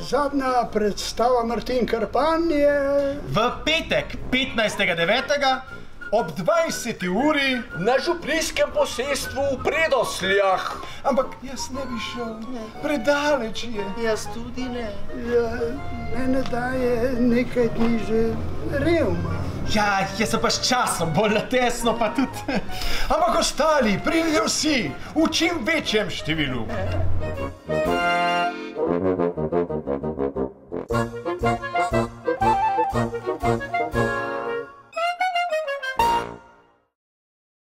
Zadnja predstava Martin Karpan je V petek, 15.9. ob 20. uri, Na župlijskem posestvu v predosljah. ampak jaz ne bi šel, predaleč je. Jaz tudi ne. Ja, mene daje nekaj dni že revma. Ja, jaz sem pa s časom, bolj na tesno pa tudi. Ampak ostali, pridejo vsi, v čim večjem številu. Thank you.